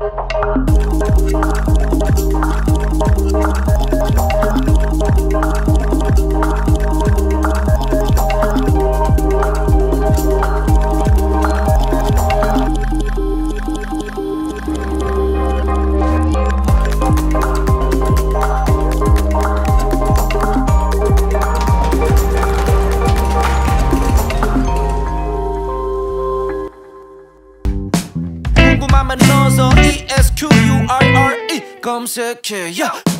Thank you. 궁금하면 넣어서 E S Q U R R E 검색해 yeah.